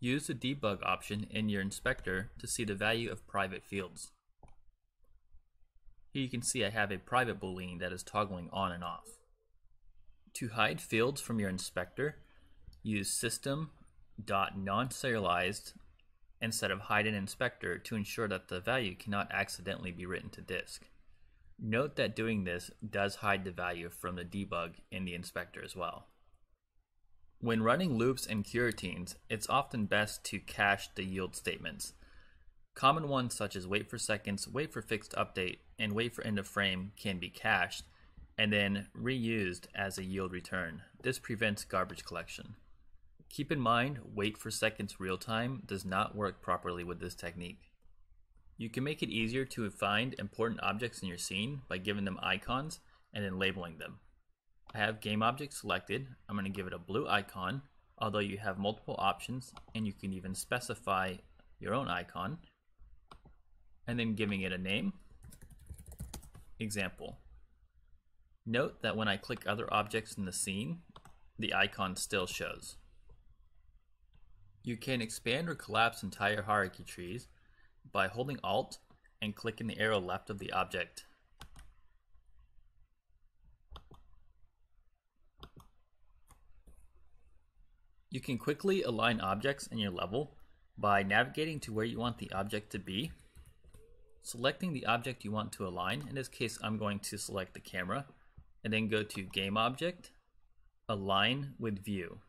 Use the debug option in your inspector to see the value of private fields. Here you can see I have a private boolean that is toggling on and off. To hide fields from your inspector, use system.nonserialized instead of hide in inspector to ensure that the value cannot accidentally be written to disk. Note that doing this does hide the value from the debug in the inspector as well. When running loops and coroutines, it's often best to cache the yield statements. Common ones such as wait for seconds, wait for fixed update, and wait for end of frame can be cached and then reused as a yield return. This prevents garbage collection. Keep in mind, wait for seconds real time does not work properly with this technique. You can make it easier to find important objects in your scene by giving them icons and then labeling them. I have game object selected. I'm going to give it a blue icon, although you have multiple options and you can even specify your own icon. And then giving it a name. Example. Note that when I click other objects in the scene, the icon still shows. You can expand or collapse entire hierarchy trees by holding Alt and clicking the arrow left of the object. You can quickly align objects in your level by navigating to where you want the object to be, selecting the object you want to align. In this case, I'm going to select the camera and then go to Game Object, Align with View.